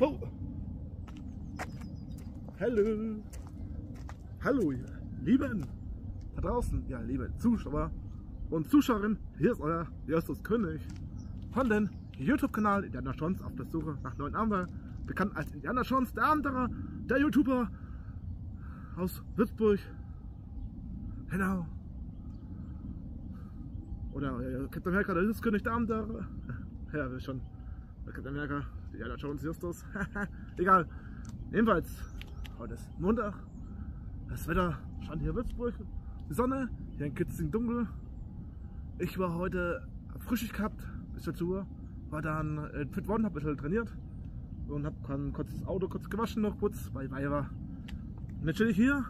Oh. Hallo. Hallo, ihr Lieben da draußen, ja, liebe Zuschauer und Zuschauerinnen. Hier ist euer Justus König von dem YouTube-Kanal Indiana Jones auf der Suche nach neuen Abenteuer. Bekannt als Indiana Jones, der Abenteurer, der YouTuber aus Würzburg. Genau. Oder äh, Captain America, der Justus-König, der Abenteurer. Ja, wir schon. Captain America, Indiana Jones, Justus. Egal. Jedenfalls, heute ist Montag. Das Wetter stand hier in Würzburg. Die Sonne, hier ein kitzig dunkel. Ich war heute frischig gehabt bis dazu. War dann äh, fit worden, hab ein bisschen trainiert und hab kurz das Auto kurz gewaschen noch kurz, weil ich war. Und jetzt hier,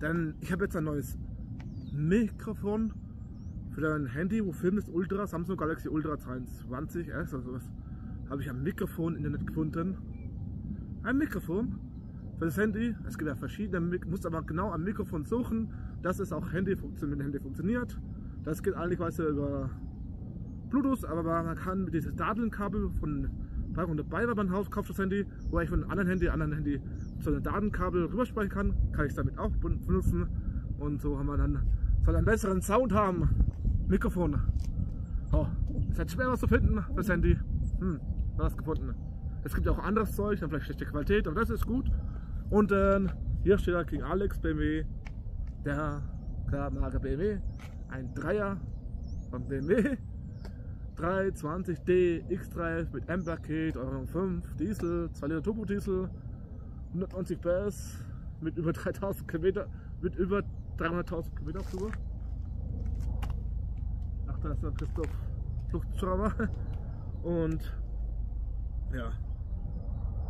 denn ich habe jetzt ein neues Mikrofon für dein Handy, wo filmt das Ultra, Samsung Galaxy Ultra 23 S oder sowas. Habe ich ein Mikrofon im Internet gefunden. Ein Mikrofon für das Handy. Es gibt ja verschiedene, muss aber genau am Mikrofon suchen, dass es auch Handy mit Handy funktioniert. Das geht eigentlich weiter über Bluetooth, aber man kann mit diesem Datenkabel von bei und dabei war beim Haus kauft das Handy, wo ich von einem anderen Handy, anderen Handy zu einem Datenkabel rübersprechen kann, kann ich es damit auch benutzen und so haben wir dann soll einen besseren Sound haben. Mikrofon. Oh, ist halt schwer was zu finden fürs Handy. Hm, was gefunden. Es gibt auch anderes Zeug, dann vielleicht schlechte Qualität, aber das ist gut. Und äh, hier steht da King Alex BMW, der Marke BMW, ein Dreier von BMW. 320D X-Drive mit M-Paket, Euro 5, Diesel, 2 Liter Turbo Diesel, 190 PS mit über 3000 Kilometer, mit über 300.000 Kilometer Flur. Ach, da ist der Christoph Fluchtschrauber. Und ja,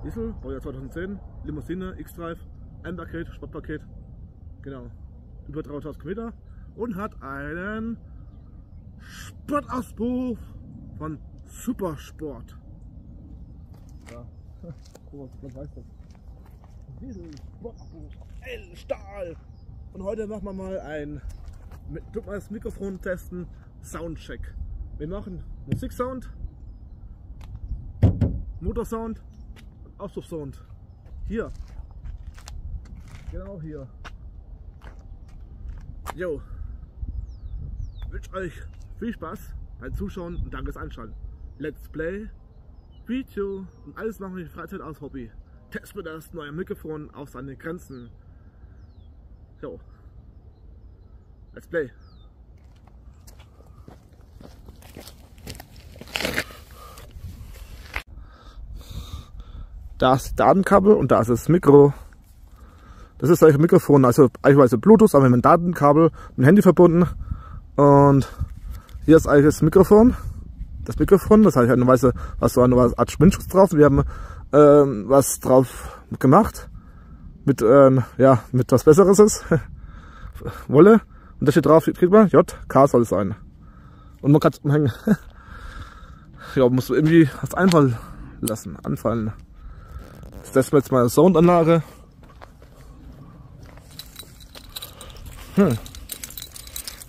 Diesel, Baujahr 2010, Limousine, X-Drive, M-Paket, Sportpaket, genau, über 3000 Kilometer und hat einen Sportauspuff von Supersport. Ja, oh, was weiß das? Diesel Sportauspuff, L Stahl. Und heute machen wir mal ein, tut mal das Mikrofon testen, Soundcheck. Wir machen Musiksound, Motorsound, Auspuffsound. Hier. Genau hier. Jo. Wünsche euch viel Spaß beim Zuschauen und danke fürs Einschalten. Let's Play, Video und alles machen wir in Freizeit aus Hobby. Test mir das neue Mikrofon auf seine Grenzen. Jo. Let's Play. Da ist das Datenkabel und da ist das Mikro. Das ist ein Mikrofon, also eigentlich Bluetooth, aber mit einem Datenkabel mit dem Handy verbunden. Und hier ist eigentlich das Mikrofon. Das Mikrofon, das habe ich eine weiße, was so eine Art Schwindschutz drauf. Wir haben ähm, was drauf gemacht. Mit, ähm, ja, mit was Besseres ist. Wolle. Und da steht drauf, kriegt man, J, K soll es sein. Und man kann es umhängen. ja, musst du irgendwie was einfallen lassen, anfallen. Das testen wir jetzt mal Soundanlage. Hm.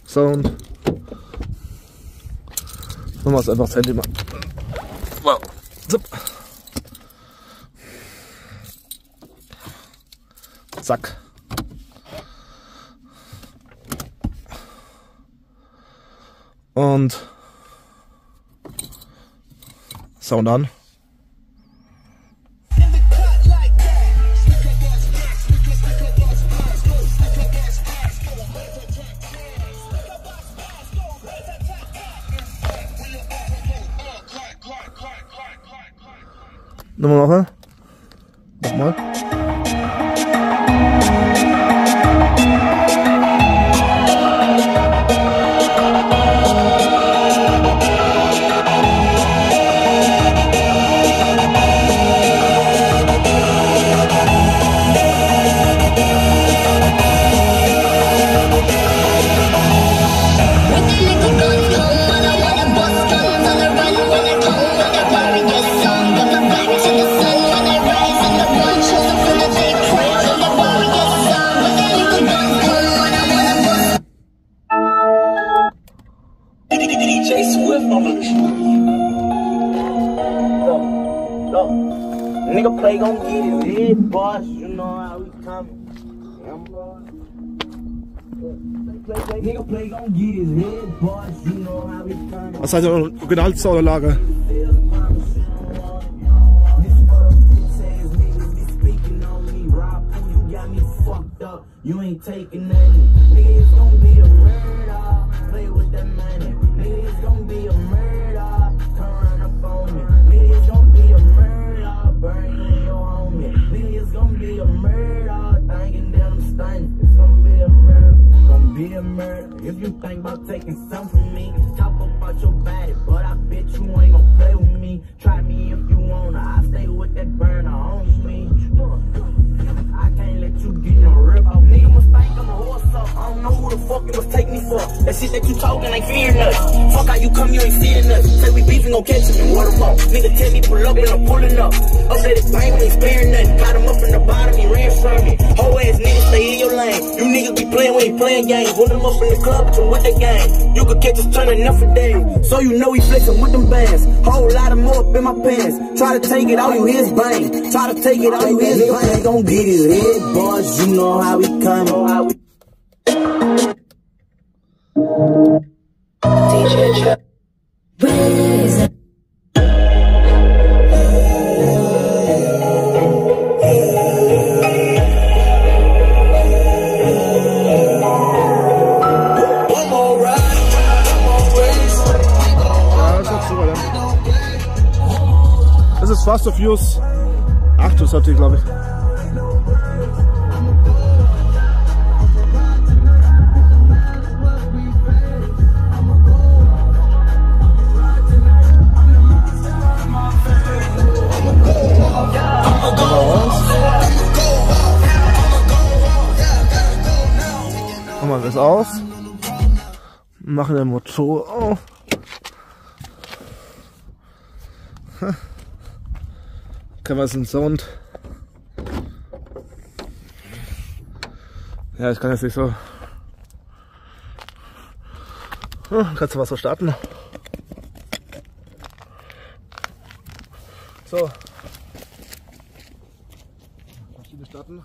Sound. Machen wir es einfach das Handy mal. Wow. Zip. Zack. Und Sound an. 那么麻烦，怎么？Was heißt Originalzauberlage? You ain't taking nothing. Nigga, it's gonna be a murder. Play with that money. Nigga, it's gonna be a murder. Run up on me. Nigga, it's gonna be a murder. Burn you and your homie. Nigga, it's gonna be a murder. Thinking that I'm stunning. It's gonna be a murder. Be a murder. If you think about taking something from me, talk about your body. But I bet you ain't gonna play with me. Try me if you wanna. I stay with that burner on me. I can't let you get no rip off. Nigga must think I'm a horse up. I don't know who the fuck you must take me for. That shit that you talking ain't fear nothing. Fuck how you come, you ain't seeing nothing. Say we beefing, gon' catch him what him. Nigga tell me pull up and I'm pulling up. Updated bank, we ain't sparing nothing. Got him up from the bottom, he ran from me. Whole ass niggas stay in your lane. You niggas be playing, we ain't playing games. Pull them up in the club, but you with the game. You could catch us turning up for days. So you know we flexing with them bands. Whole lot of more up in my pants. Try to take it, all you hear is bang. Try to take it, all you hear is bang. Gon' get his head, boys. You know how we come. DJ Chuck. Machen den Motor auf. Können wir den Sound. Ja, ich kann jetzt nicht so. Hm, Kannst du was so starten? So. Maschine starten.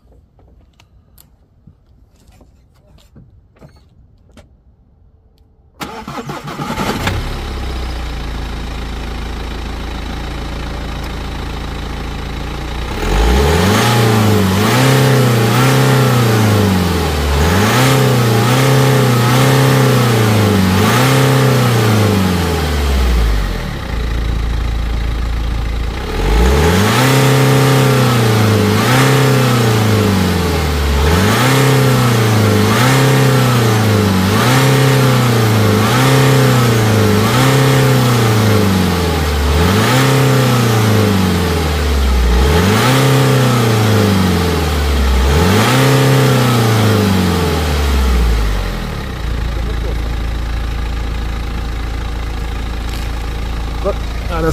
Gut.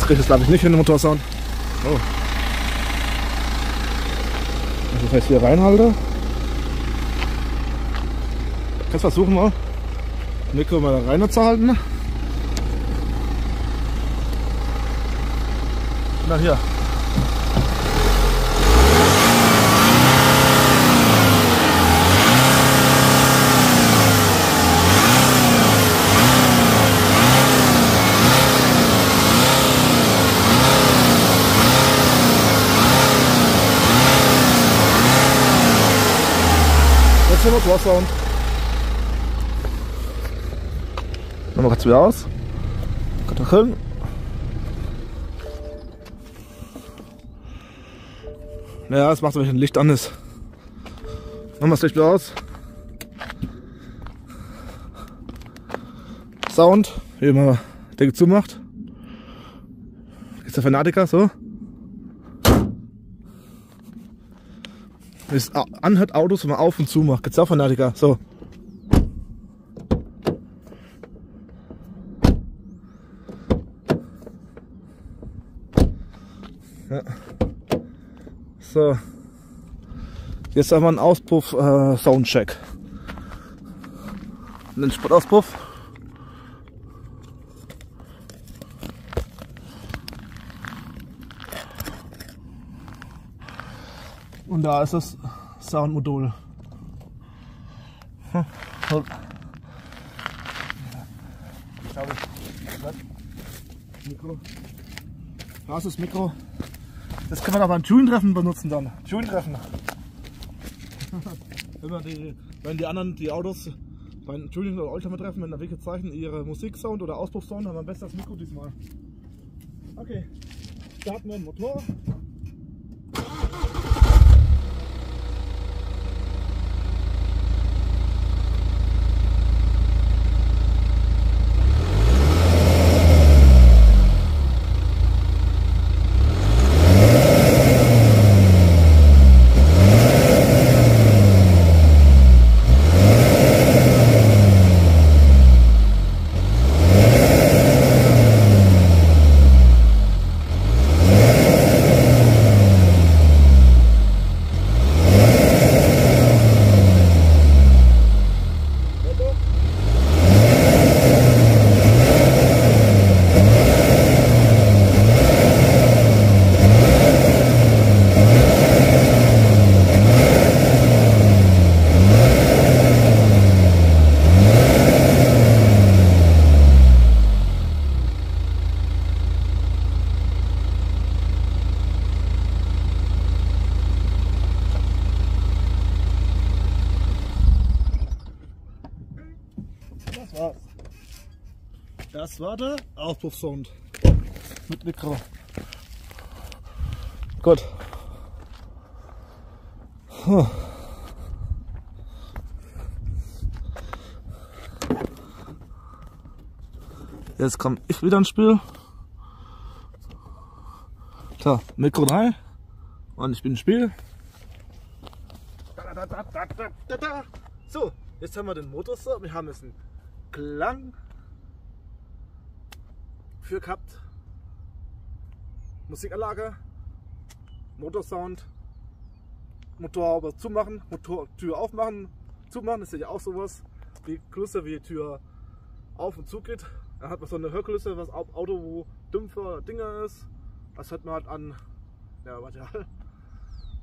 Kriegt es glaube ich nicht in den Motorsound. Oh. Also das hier reinhalte. Kannst versuchen mal. Mikro mal rein zu halten. Na hier. Jetzt der Motorsound. Nochmal kurz wieder aus. Kartoffeln. Naja, das macht wenn ein Licht an ist. Machen wir das Licht wieder aus. Sound, wie man Decke zumacht. Ist der Fanatiker so? Es anhört Autos, wenn man auf und zu macht. Gibt's auch Fanatiker. So. Ja. So. Jetzt haben wir einen Auspuff äh. Einen Spottauspuff. Und da ist das Soundmodul. Hm, habe Mikro. Da ist das Mikro. Das kann man aber beim Tune-Treffen benutzen dann. Tune-Treffen. wenn, die, wenn die anderen, die Autos beim Tuning oder Oldtimer-Treffen, wenn da welche zeichnen ihre Musiksound oder Auspuffsound, haben wir am besten das Mikro diesmal. Okay, starten wir den Motor. Das war's. Das war der Auspuffsound mit Mikro. Gut. Huh. Jetzt komme ich wieder ins Spiel. So, Mikro 3 und ich bin im Spiel. So, jetzt haben wir den Motor so. Wir haben jetzt einen Klang für gehabt. Musikanlage, Motorsound, Motorhaube zumachen, Motortür aufmachen, zumachen, ist ja auch sowas. Die Klüsse, wie die Tür auf und zu geht. Da hat man so eine Hörkulisse, was auf Auto, wo dumpfer Dinger ist. Das hat man halt an ja, Material.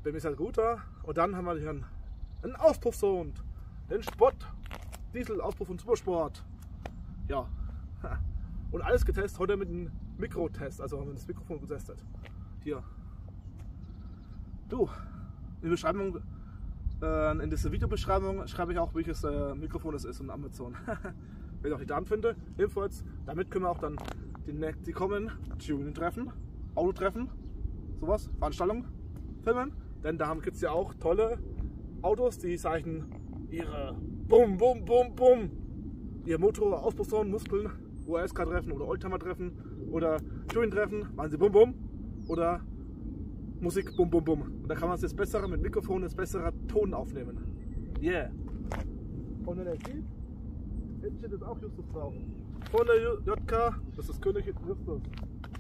Dem ist halt guter. Und dann haben wir hier einen, Auspuffsound, den Spot, Diesel-Auspuff und Supersport. Ja. Und alles getestet heute mit einem Mikrotest, also haben wir das Mikrofon getestet. Hier. Du, in die Beschreibung, äh, in dieser Videobeschreibung schreibe ich auch, welches äh, Mikrofon es ist und Amazon. Wenn ich auch die Daten finde, ebenfalls. Damit können wir auch dann die, die kommen Tuning-Treffen, Autotreffen, sowas, Veranstaltungen filmen. Denn da gibt es ja auch tolle Autos, die zeichnen ihre Bum, Bum, Bum, Bum, ihr Motor, Auspuffsound, Muskeln, ORSK-Treffen oder Oldtimer-Treffen oder Tuning-Treffen, machen sie Bum, Bum oder Musik Bum, Bum, Bum. Und da kann man es jetzt besser mit Mikrofon, jetzt besserer Ton aufnehmen. Yeah. Er sieht, Hinten steht jetzt auch Justus drauf. Von der JK, das ist König Justus.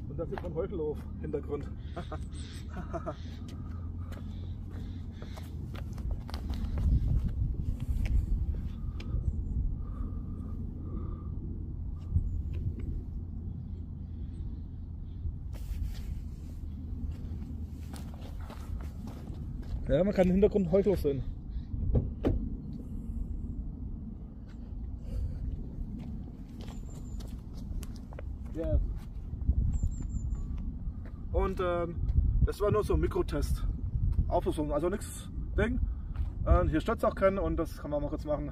Und das ist von Heuchelhof, Hintergrund. Ja, man kann im Hintergrund Heuchelhof sehen. Yes. Und ähm, das war nur so ein Mikrotest. Aufrüstung, also nichts Ding. Äh, hier stört es auch keinen und das kann man mal kurz machen.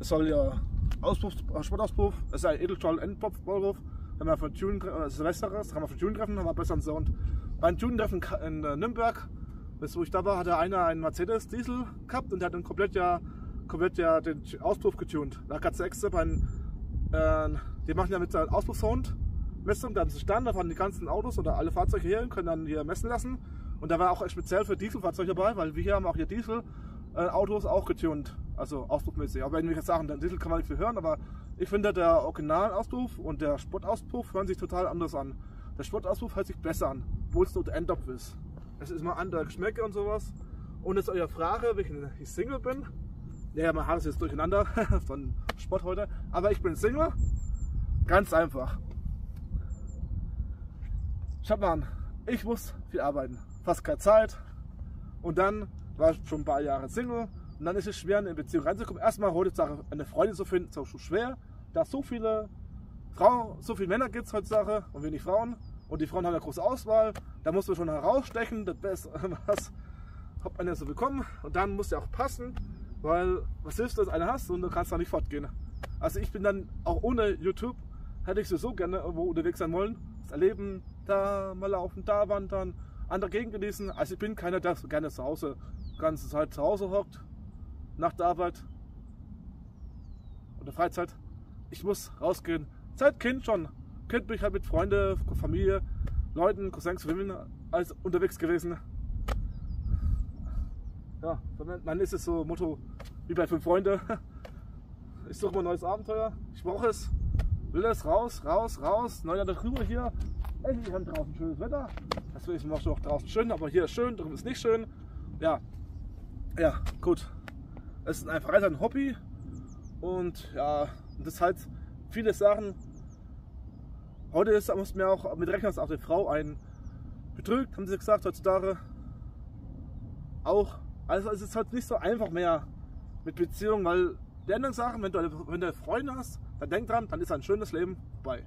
Es soll ja Auspuff, Sportauspuff, es ist ein Edelstahl Endpop-Ballruf. Wenn man von Tune, äh, Silvesteres, kann man von Tune treffen, haben wir besseren Sound. Beim Tune-Treffen in äh, Nürnberg, bis wo ich da war, hatte einer einen Mercedes Diesel gehabt und der hat dann komplett ja, komplett ja den Auspuff getuned. Da gab es extra beim äh, die machen ja mit der Auspuffsound Messung dann zustande, da fahren die ganzen Autos oder alle Fahrzeuge hier und können dann hier messen lassen. Und da war auch speziell für Dieselfahrzeuge dabei, weil wir hier haben auch hier Diesel-Autos auch getunt, also auspuffmäßig. Aber wenn wir jetzt sagen, der Diesel kann man nicht viel hören, aber ich finde der Originalauspuff und der Sportauspuff hören sich total anders an. Der Sportauspuff hört sich besser an, obwohl es nur der Endtopf ist. Es ist mal andere Geschmäcke und sowas. Und jetzt eure Frage, welchen ich Single bin. Ja, mein Haar ist jetzt durcheinander von Sport heute. Aber ich bin Single. Ganz einfach. Schaut mal an, ich muss viel arbeiten. Fast keine Zeit. Und dann war ich schon ein paar Jahre Single. Und dann ist es schwer, in eine Beziehung reinzukommen. Erstmal heutzutage eine Freundin zu finden, ist auch schon schwer. Da es so viele Frauen, so viele Männer gibt heutzutage und wenig Frauen. Und die Frauen haben eine große Auswahl. Da muss man schon herausstechen, das Beste, was hat ja so bekommen. Und dann muss ja auch passen, weil was hilft, dass du eine hast und du kannst da nicht fortgehen. Also ich bin dann auch ohne YouTube, hätte ich so gerne irgendwo unterwegs sein wollen. Das Erleben, da mal laufen, da wandern, andere Gegend genießen. Also ich bin keiner, der so gerne zu Hause, die ganze Zeit zu Hause hockt, nach der Arbeit oder Freizeit. Ich muss rausgehen. Seit Kind schon. Kind bin ich halt mit Freunden, Familie, Leuten, Cousins, Familien als unterwegs gewesen. Ja, dann ist es so Motto wie bei fünf Freunde. Ich suche mal ein neues Abenteuer. Ich brauche es. Will es raus, raus, raus. Neuer darüber hier. Endlich wir haben draußen schönes Wetter. Das will ich noch draußen schön, aber hier ist schön, drüben ist nicht schön. Ja, ja, gut. Es ist einfach ein Hobby und ja, das halt viele Sachen. Heute ist, muss man auch mit rechnen, dass auch die Frau einen betrügt, haben sie gesagt, heutzutage auch. Also es ist halt nicht so einfach mehr mit Beziehungen, weil die anderen Sachen, wenn du, wenn du Freunde hast, dann denk dran, dann ist ein schönes Leben vorbei.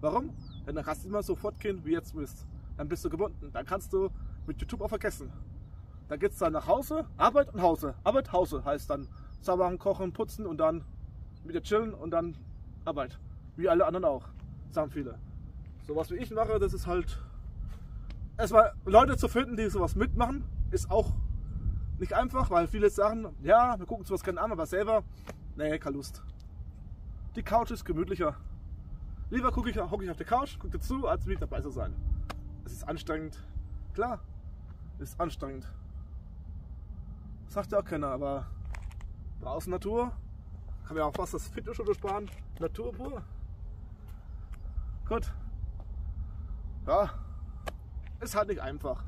Warum? Denn dann kannst du immer so fortgehen, wie jetzt bist. Dann bist du gebunden. Dann kannst du mit YouTube auch vergessen. Dann geht es dann nach Hause, Arbeit und Hause. Arbeit, Hause heißt dann sauber kochen, putzen und dann wieder chillen und dann Arbeit. Wie alle anderen auch, sagen viele. So was wie ich mache, das ist halt erstmal Leute zu finden, die sowas mitmachen, ist auch nicht einfach, weil viele sagen, ja, wir gucken sowas gerne an, aber selber, nee, keine Lust. Die Couch ist gemütlicher. Lieber gucke ich, hocke ich auf der Couch, gucke dazu, als mit dabei zu sein. Es ist anstrengend. Klar, ist anstrengend. Sagt ja auch keiner, aber draußen Natur, kann mir auch fast das Fitnessstudio sparen. Natur pur. Gut. Ja, ist halt nicht einfach.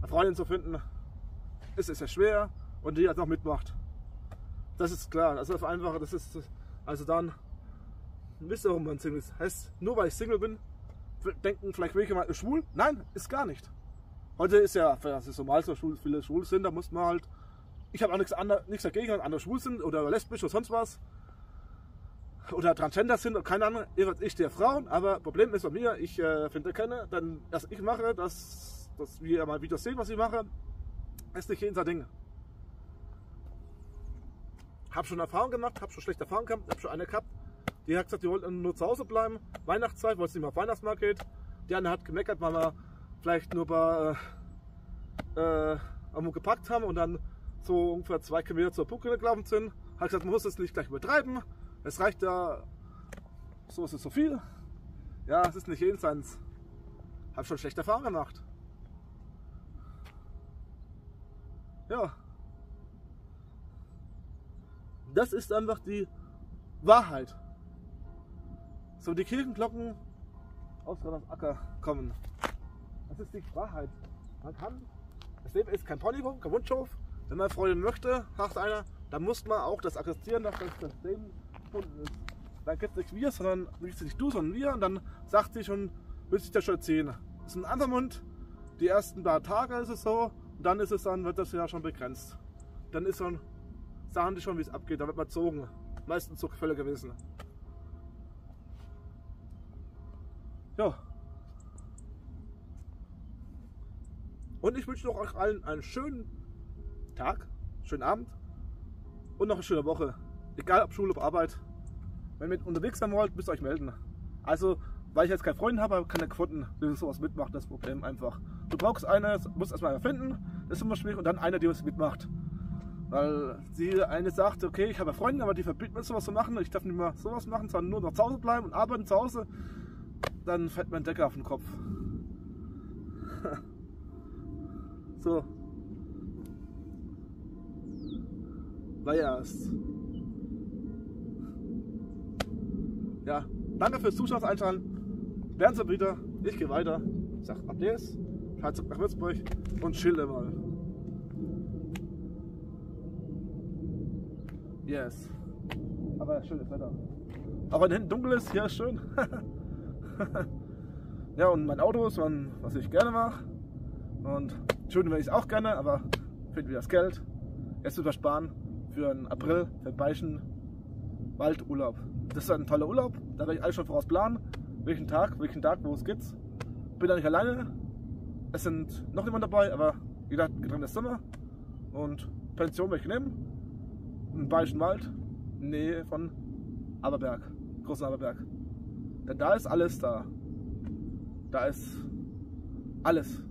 Eine Freundin zu finden, ist es ja schwer und die hat noch mitmacht. Das ist klar, das ist einfach, das ist, also dann, wisst ihr, warum man Single ist? Heißt, nur weil ich Single bin, denken vielleicht welche mal schwul? Nein, ist gar nicht. Heute ist ja, das ist normal, so schwul, viele schwul sind, da muss man halt, ich habe auch nichts, anderes, nichts dagegen, wenn andere schwul sind oder lesbisch oder sonst was. Oder Transgender sind oder keine Ahnung, ich stehe Frauen, aber Problem ist bei mir, ich äh, finde keine, dann, dass ich mache, dass, dass wir mal Videos sehen, was ich mache, ist nicht unser Ding. Hab schon Erfahrung gemacht, hab schon schlechte Erfahrungen gehabt, hab schon eine gehabt, die hat gesagt, die wollten nur zu Hause bleiben. Weihnachtszeit, wollte nicht mehr auf Weihnachtsmarkt geht. Die eine hat gemeckert, weil wir vielleicht nur bei äh, äh, gepackt haben und dann so ungefähr zwei Kilometer zur Pucke gelaufen sind. Hat gesagt, man muss das nicht gleich übertreiben. Es reicht ja, so ist es so viel. Ja, es ist nicht jenseits. Hab schon schlechte Erfahrungen gemacht. Ja. Das ist einfach die Wahrheit. So die Kirchenglocken aus Acker kommen. Das ist die Wahrheit. Man kann, das Leben ist kein Ponyhof, kein Wunschhof. Wenn man Freunde möchte, sagt einer, dann muss man auch das akzeptieren, dass das Leben gefunden ist. Dann es nicht wir, sondern nicht du, sondern wir. Und dann sagt sie schon, will sich das schon erzählen. Das ist ein anderer Mund. Die ersten paar Tage ist es so, und dann ist es dann, wird das ja schon begrenzt. Dann ist schon, sagen die schon, wie es abgeht, da wird man gezogen. Meistens so Fälle gewesen. Ja. Und ich wünsche euch allen einen schönen Tag, schönen Abend und noch eine schöne Woche. Egal ob Schule, ob Arbeit. Wenn ihr unterwegs sein wollt, müsst ihr euch melden. Also, weil ich jetzt keine Freunde habe, keine gefunden, die sowas mitmacht. Das Problem einfach. Du brauchst eine, musst erstmal finden, das ist immer schwierig, und dann einer, die was mitmacht. Weil sie eine sagt, okay, ich habe Freunde, aber die verbieten mir sowas zu machen. Ich darf nicht mehr sowas machen, sondern nur noch zu Hause bleiben und arbeiten zu Hause. Dann fällt mein Deckel auf den Kopf. so. War erst. Ja, danke fürs Zuschauen, Einschalten. Werden Sie wieder. Ich gehe weiter. Sag ab jetzt. Fahrt nach Würzburg und chille mal. Yes. Aber schönes Wetter. Auch wenn hinten dunkel ist, ist schön. ja, und mein Auto ist, was ich gerne mache. Und schön wäre ich es auch gerne, aber finden wir das Geld. Jetzt müssen wir sparen für einen April, Bayerischen Waldurlaub. Das ist ein toller Urlaub, da werde ich alles schon voraus planen. Welchen Tag, welchen Tag, wo es geht's. Bin da nicht alleine. Es sind noch jemand dabei, aber jeder hat getrenntes Zimmer. Und Pension werde ich nehmen. Im Bayerischen Wald, Nähe von Aberberg, großen Aberberg. Denn da ist alles da. Da ist alles.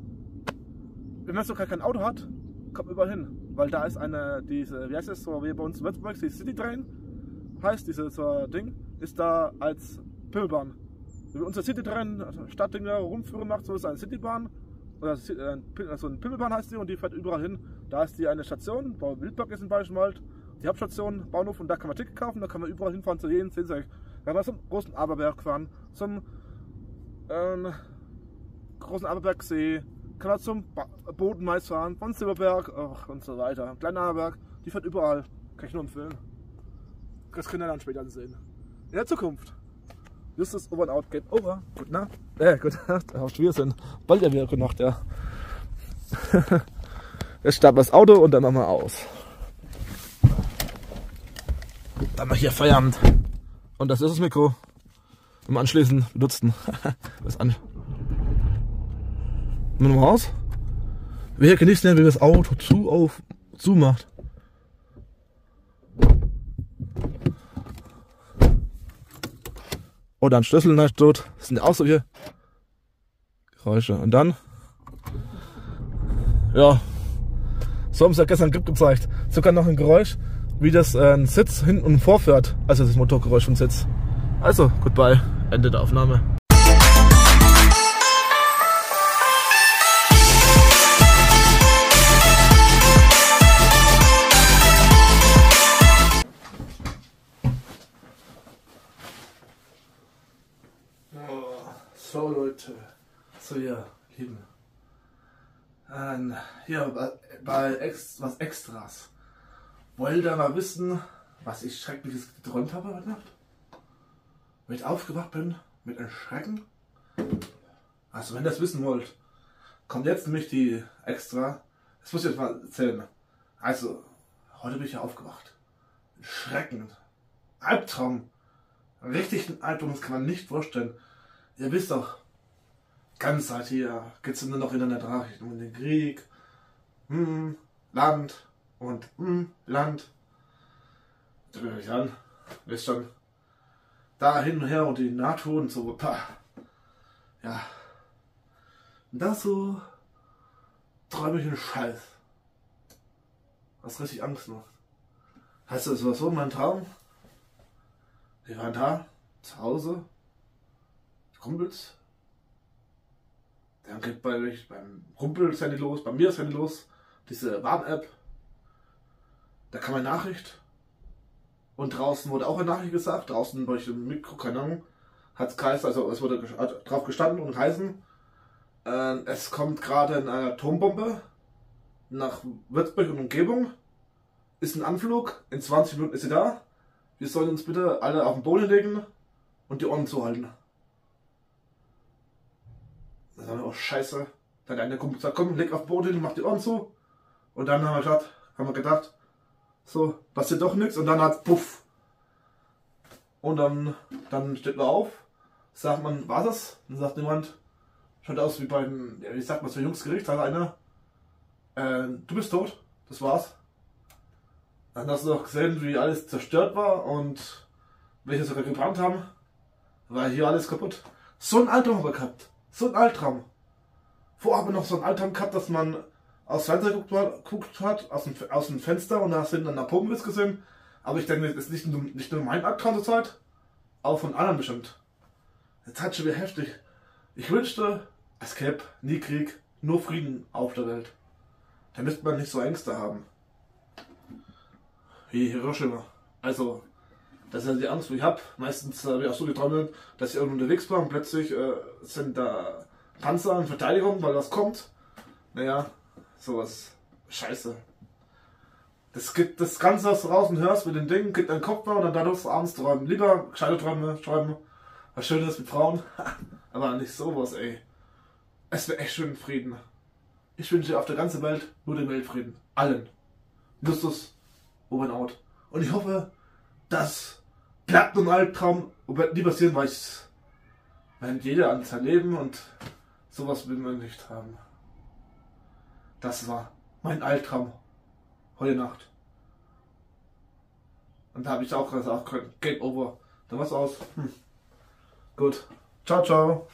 Wenn man sogar kein Auto hat, kommt überall hin. Weil da ist eine, diese, wie heißt das, so wie bei uns in Würzburg, die City Train, heißt diese so Ding, ist da als Pimmelbahn. Wie unsere City Train, also Stadtdinger rumführen macht, so ist eine Citybahn. Oder äh, also eine Pimmelbahn heißt die und die fährt überall hin. Da ist die eine Station, Bau Wildberg ist im Bayerischen Wald, die Hauptstation, Bahnhof und da kann man Ticket kaufen, da kann man überall hinfahren zu jedem Sehenswert. Da kann man zum großen Aberberg fahren, zum ähm, großen Aberbergsee, kann man zum ba Bodenmais fahren, von Silberberg ach, und so weiter. Kleiner Aberberg, die fährt überall. Kann ich nur empfehlen. Das können wir dann später sehen. In der Zukunft. Justus over and out, game over. Gute Nacht. Äh, gute Nacht. Auf sind. Bald ja wieder gute Nacht, ja. Jetzt starten wir das Auto und dann machen wir aus. Dann mal hier Feierabend. Und das ist das Mikro. Im Anschließen benutzen. Was an. Mal raus. Wir genießen ja, wie das Auto zu auf zumacht. Oder ein Schlüssel nicht tot. Das sind ja auch solche Geräusche. Und dann, ja, so haben es ja gestern Grip gezeigt. Sogar noch ein Geräusch, wie das äh, ein Sitz hinten und vorfährt. Also das Motorgeräusch vom Sitz. Also, goodbye. Ende der Aufnahme. Ähm, hier bei, Ex, was Extras. Wollt ihr mal wissen, was ich Schreckliches geträumt habe heute Nacht? Wenn ich aufgewacht bin mit einem Schrecken? Also wenn ihr das wissen wollt, kommt jetzt nämlich die Extra. Das muss ich euch mal erzählen. Also, heute bin ich ja aufgewacht. Schrecken. Albtraum. Richtig ein Albtraum, das kann man nicht vorstellen. Ihr wisst doch, ganz halt hier geht es nur noch in der Nachrichten um den Krieg, hm, Land und hm, Land. Mir nicht an, wisst schon, da hin und her und die NATO und so, pah. ja. Und das so träume ich einen Scheiß. Was richtig Angst macht. Heißt das, was so mein Traum? Wir waren da, zu Hause, Kumpels. Dann geht bei euch beim Kumpel das Handy los, bei mir Handy los, diese Warn-App. Da kam eine Nachricht. Und draußen wurde auch eine Nachricht gesagt. Draußen bei euch im Mikro, keine Ahnung, hat es geheißen, also es wurde drauf gestanden und heißen, äh, es kommt gerade eine Atombombe nach Würzburg und Umgebung. Ist ein Anflug, in 20 Minuten ist sie da. Wir sollen uns bitte alle auf den Boden legen und die Ohren zuhalten. Dann haben wir auch scheiße. Dann hat einer Kumpel gesagt, komm, leg auf den Boden, mach die Ohren zu. Und dann haben wir gedacht, haben wir gedacht, so, passiert doch nichts. Und dann hat puff. Und dann, dann steht man auf, sagt man, war das? Dann sagt jemand, schaut aus wie bei den, ja, wie sagt man, so Jungsgericht, sagt einer, äh, du bist tot, das war's. Dann hast du noch gesehen, wie alles zerstört war und welche sogar gebrannt haben. War hier alles kaputt. So ein Alter haben wir gehabt. So ein Albtraum. Vorher haben wir noch so ein Albtraum gehabt, dass man aus Fenster geguckt hat, aus dem, aus dem Fenster und da hast du hinten einen Atomriss gesehen. Aber ich denke, das ist nicht nur, nicht nur mein Albtraum zur Zeit, auch von anderen bestimmt. Jetzt hat schon wieder heftig. Ich wünschte, es gäbe nie Krieg, nur Frieden auf der Welt. Da müsste man nicht so Ängste haben. Wie Hiroshima. Also, das ist die Angst, die ich habe. Meistens habe ich auch so geträumt, dass ich irgendwo unterwegs war und plötzlich äh, sind da Panzer in Verteidigung, weil was kommt. Naja, sowas. Scheiße. Das gibt das Ganze, was du raus und hörst mit den Dingen, gibt deinen Kopf mal und dann dadurch abends träumen. Lieber gescheite Träume träumen. Was Schönes mit Frauen. Aber nicht sowas, ey. Es wäre echt schön Frieden. Ich wünsche auf der ganzen Welt nur den Weltfrieden. Allen. Justus, Obernaut. Und ich hoffe, das bleibt nur ein Albtraum und wird nie passieren, weil ich wenn jeder an sein Leben und sowas will man nicht haben. Das war mein Albtraum heute Nacht. Und da habe ich auch gesagt, Game over. Dann war's aus. Hm. Gut. Ciao, ciao.